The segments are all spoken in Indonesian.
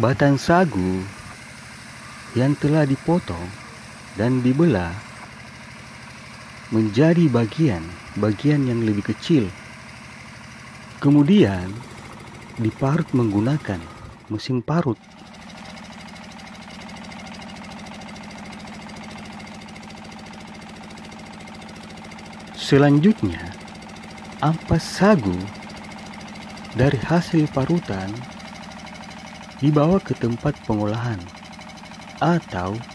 batang sagu yang telah dipotong dan dibelah menjadi bagian-bagian yang lebih kecil. Kemudian diparut menggunakan mesin parut. Selanjutnya, ampas sagu dari hasil parutan dibawa ke tempat pengolahan atau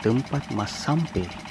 tempat mas sampai.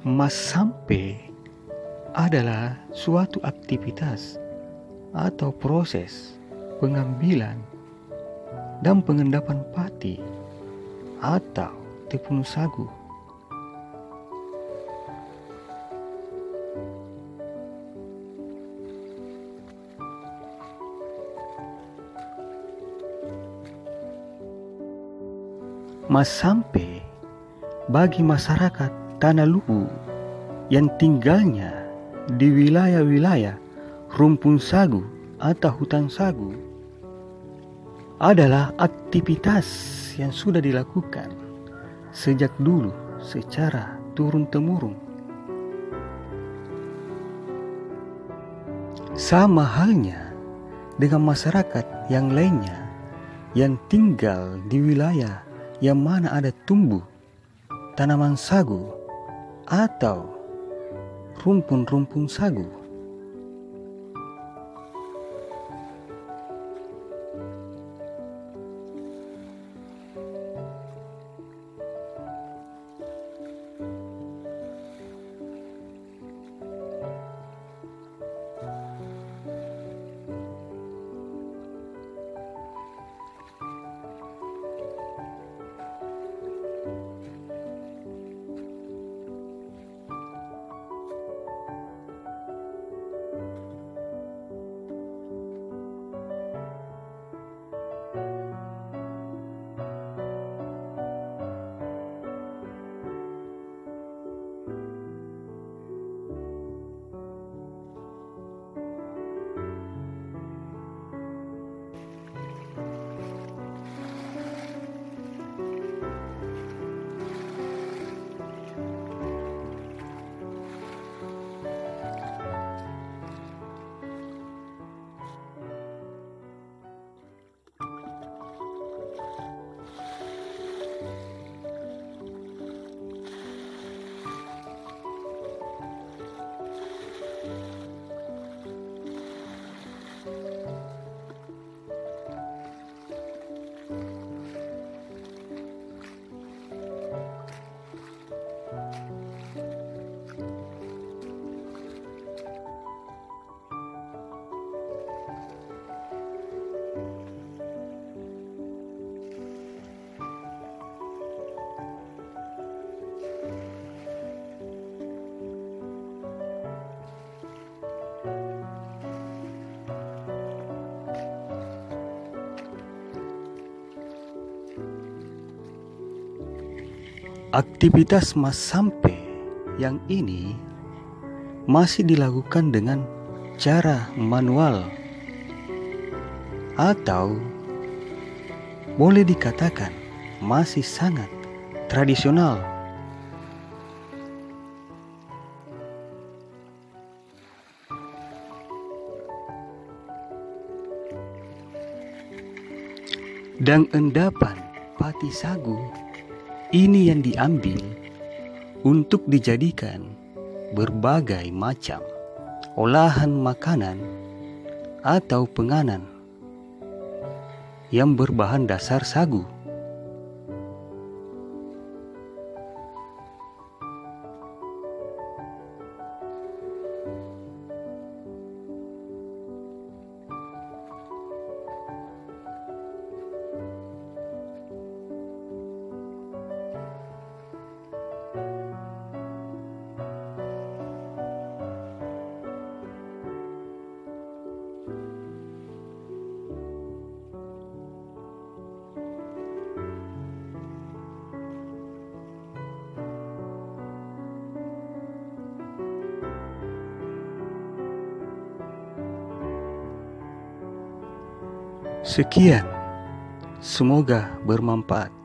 Mas sampai adalah suatu aktivitas atau proses pengambilan dan pengendapan pati atau tepung sagu. Mas sampai bagi masyarakat Tanah Luhu yang tinggalnya di wilayah-wilayah rumpun sagu atau hutan sagu adalah aktivitas yang sudah dilakukan sejak dulu secara turun-temurun. Sama halnya dengan masyarakat yang lainnya yang tinggal di wilayah yang mana ada tumbuh tanaman sagu atau rumpun-rumpun sagu. Aktivitas mas sampai yang ini masih dilakukan dengan cara manual atau boleh dikatakan masih sangat tradisional. Dan endapan pati sagu ini yang diambil untuk dijadikan berbagai macam olahan makanan atau penganan yang berbahan dasar sagu. Sekian, semoga bermanfaat.